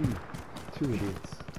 Two. Two idiots.